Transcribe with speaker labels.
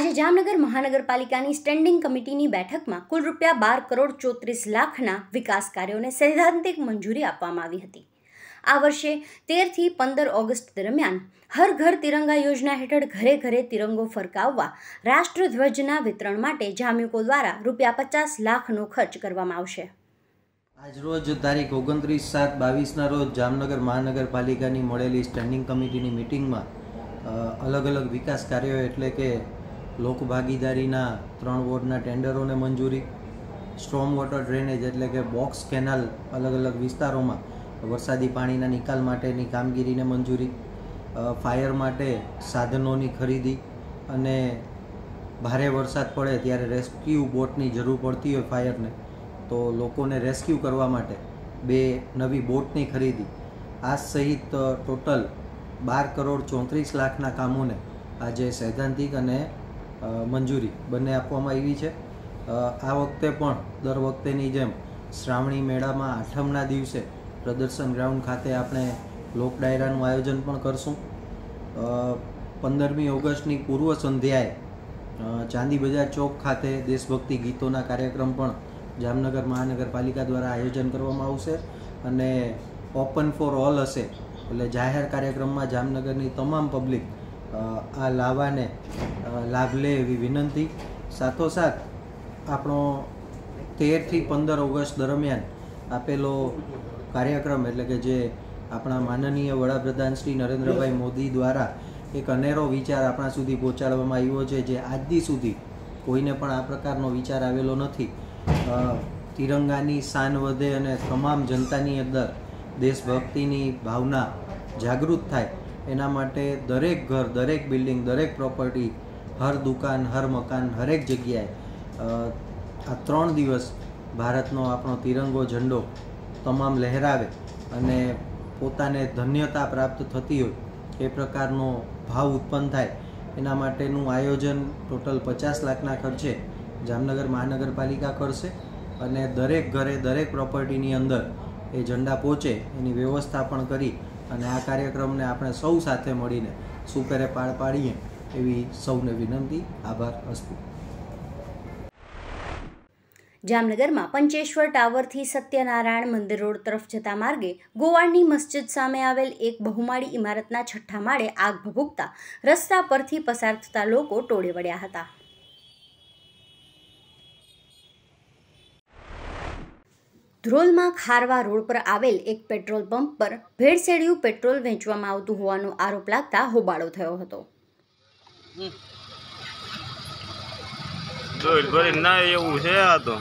Speaker 1: આજે જામનગર મહાનગરપાલિકાની સ્ટેન્ડિંગ કમિટીની બેઠકમાં કુલ રૂપિયા બાર કરોડ ચોત્રીસ લાખના વિકાસ કાર્યોને સૈદ્ધાંતિક મંજૂરી આપવામાં આવી હતી. આ વર્ષે તેરથી પંદર ઓગસ્ટ દરમિયાન હર ઘર તિરંગા યોજના હેઠળ ઘરે ઘરે તિરંગો ફરકાવવા રાષ્ટ્રધ્વજના વિતરણ માટે જામ્યુકો દ્વારા રૂપિયા પચાસ લાખનો ખર્ચ કરવામાં આવશે.
Speaker 2: આજરોજ તારીખ ઓગણત્રીસ સાત બાવીસના રોજ જામનગર મહાનગરપાલિકાની મળેલી સ્ટેન્ડિંગ કમિટીની મિટિંગમાં અલગ અલગ વિકાસ કાર્યો એટલે કે લોકભાગીદારીના ત્રણ વોર્ડના ટેન્ડરોને મંજૂરી, સ્ટ્રોમ વોટર ડ્રેનેજ એટલે કે બોક્સ કેનાલ અલગ અલગ વિસ્તારોમાં, વરસાદી પાણીના નિકાલ માટેની કામગીરીને મંજૂરી ફાયર માટે સાધનોની ખરીદી અને ભારે વરસાદ પડે ત્યારે રેસ્ક્યુ બોટની જરૂર પડતી હોય ફાયરને, તો લોકોને રેસ્ક્યુ કરવા માટે બે નવી બોટની ખરીદી. આ સહિત ટોટલ બાર કરોડ ચોત્રીસ લાખના કામોને આજે સૈદ્ધાંતિક અને મંજૂરી બંને આપવામાં આવી છે. આ વખતે પણ દર વખતેની જેમ શ્રાવણી મેળામાં આઠમના દિવસે પ્રદર્શન ગ્રાઉન્ડ ખાતે આપણે લોક ડાયરાનું આયોજન પણ કરશું. પંદરમી ઓગસ્ટની પૂર્વ સંધ્યાએ ચાંદી બજાર ચોક ખાતે દેશભક્તિ ગીતોના કાર્યક્રમ પણ જામનગર મહાનગરપાલિકા દ્વારા આયોજન કરવામાં આવશે અને ઓપન ફોર ઓલ હશે. એટલે જાહેર કાર્યક્રમમાં જામનગરની તમામ પબ્લિક આ લાવાને લાભ લે એવી વિનંતી. સાથોસાથ, આપણો તેરથી પંદર ઓગસ્ટ દરમિયાન આપેલો કાર્યક્રમ એટલે કે જે આપણા માનનીય વડાપ્રધાન શ્રી નરેન્દ્રભાઈ મોદી દ્વારા એક અનેરો વિચાર આપણા સુધી પહોંચાડવામાં આવ્યો છે, જે આજથી સુધી કોઈને પણ આ પ્રકારનો વિચાર આવેલો નથી. તિરંગાની શાન વધે અને તમામ જનતાની અંદર દેશભક્તિની ભાવના જાગૃત થાય એના માટે દરેક ઘર, દરેક બિલ્ડિંગ, દરેક પ્રોપર્ટી, હર દુકાન, હર મકાન, હરેક જગ્યાએ આ ત્રણ દિવસ ભારતનો આપણો તિરંગો ઝંડો તમામ લહેરાવે અને પોતાને ધન્યતા પ્રાપ્ત થતી હોય એ પ્રકારનો ભાવ ઉત્પન્ન થાય. એના માટેનું આયોજન ટોટલ પચાસ લાખના ખર્ચે જામનગર મહાનગરપાલિકા કરશે અને દરેક ઘરે દરેક પ્રોપર્ટીની અંદર એ ઝંડા પહોંચે એની વ્યવસ્થા પણ કરી અને આ કાર્યક્રમને આપણે સૌ સાથે મળીને સુપેરે પાર પાડીએ એવી સૌને વિનંતી. આભાર, અસ્તુ.
Speaker 1: જામનગરમાં પંચેશ્વર ટાવરથી સત્યનારાયણ મંદિર રોડ તરફ જતા માર્ગે ગોવાળની મસ્જિદ સામે આવેલ એક બહુમાળી ઇમારતના છઠ્ઠા માળે આગ ભભૂકતા રસ્તા પરથી પસાર થતા લોકો ટોળે વળ્યા હતા. ધ્રોલમાં ખારવા રોડ પર આવેલ એક પેટ્રોલ પંપ પર ભેળસેળિયું પેટ્રોલ વેચવામાં આવતું હોવાનો આરોપ લાગતા હોબાળો થયો હતો.
Speaker 3: ના એવું છે આ તો.